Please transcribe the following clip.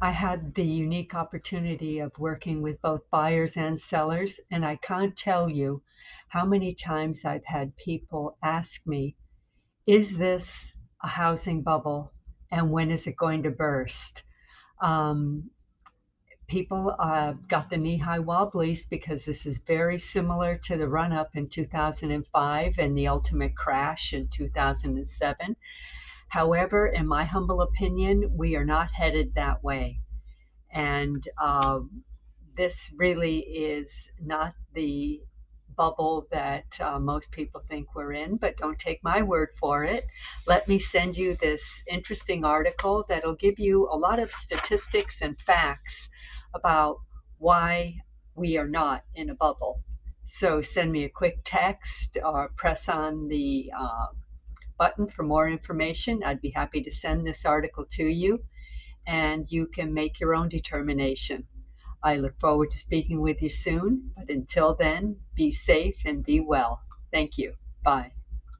I had the unique opportunity of working with both buyers and sellers, and I can't tell you how many times I've had people ask me, "Is this a housing bubble, and when is it going to burst?" Um, people uh, got the knee-high wobblies because this is very similar to the run-up in 2005 and the ultimate crash in 2007. However, in my humble opinion, we are not headed that way. And um, this really is not the bubble that uh, most people think we're in, but don't take my word for it. Let me send you this interesting article that'll give you a lot of statistics and facts about why we are not in a bubble. So send me a quick text or press on the uh, button for more information. I'd be happy to send this article to you and you can make your own determination. I look forward to speaking with you soon, but until then, be safe and be well. Thank you. Bye.